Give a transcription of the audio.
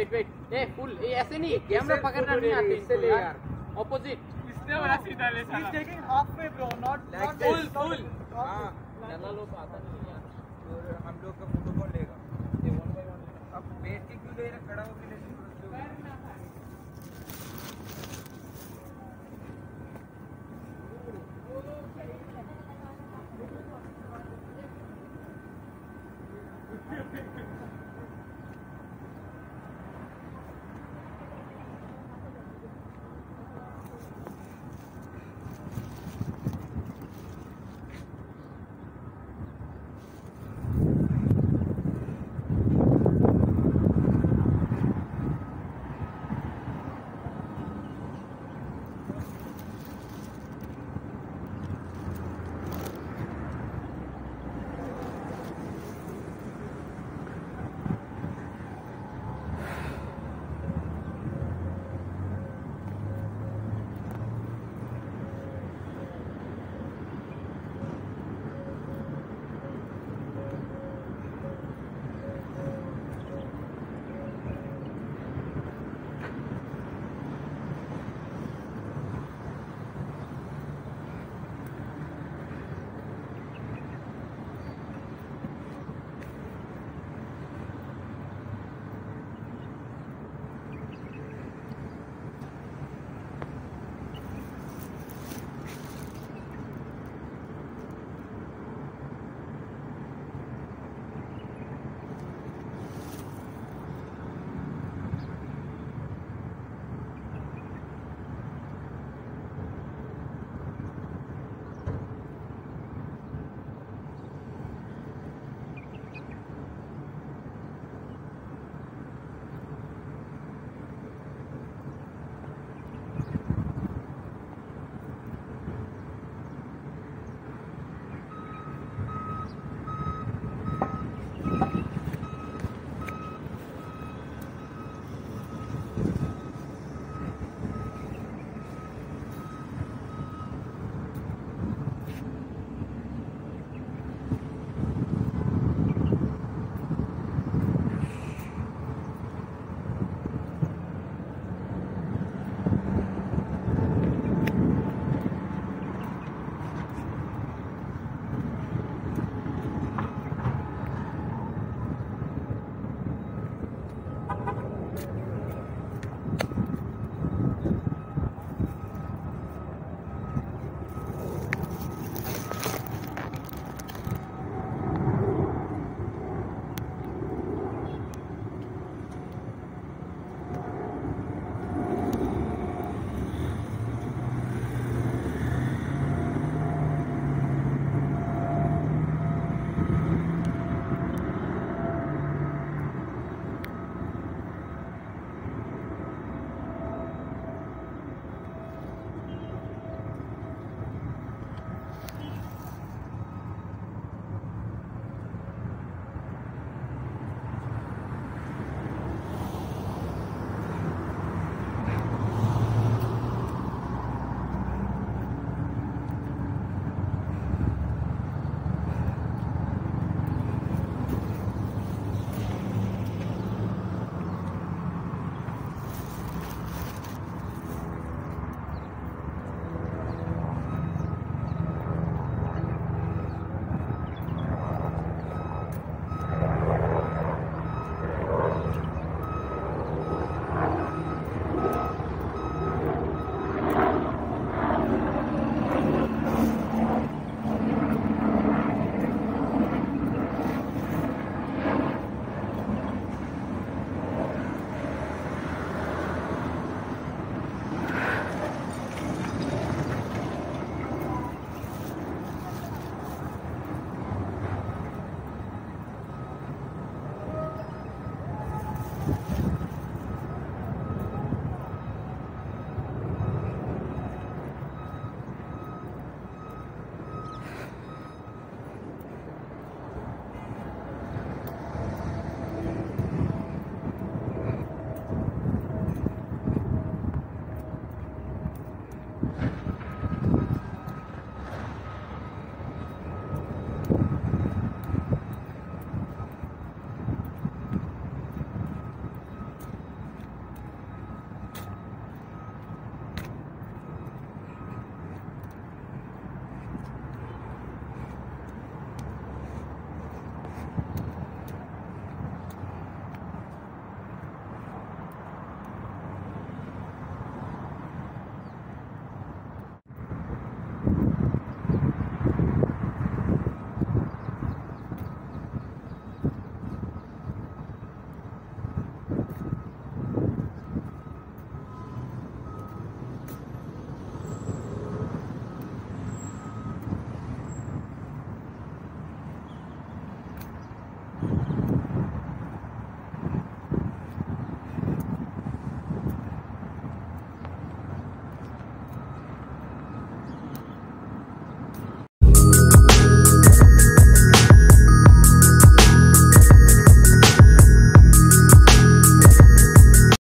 Wait wait ए full ए ऐसे नहीं कैमरा पकड़ना नहीं आते इससे ले यार. ऑपोजिट इसने बड़ा सीधा ले साला। taking halfway, bro, not Like not not full full हाँ हाँ लो लोग आता